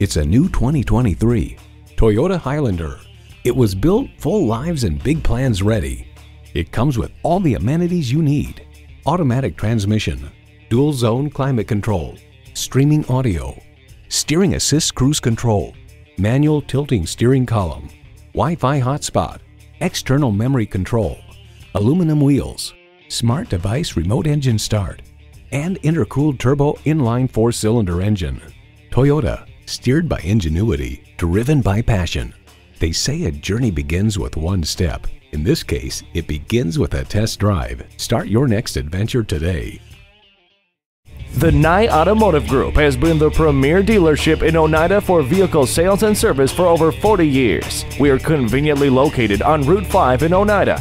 It's a new 2023 Toyota Highlander. It was built full lives and big plans ready. It comes with all the amenities you need. Automatic transmission, dual zone climate control, streaming audio, steering assist cruise control, manual tilting steering column, Wi-Fi hotspot, external memory control, aluminum wheels, smart device remote engine start, and intercooled turbo inline four-cylinder engine. Toyota, steered by ingenuity, driven by passion. They say a journey begins with one step. In this case, it begins with a test drive. Start your next adventure today. The Nye Automotive Group has been the premier dealership in Oneida for vehicle sales and service for over 40 years. We are conveniently located on Route 5 in Oneida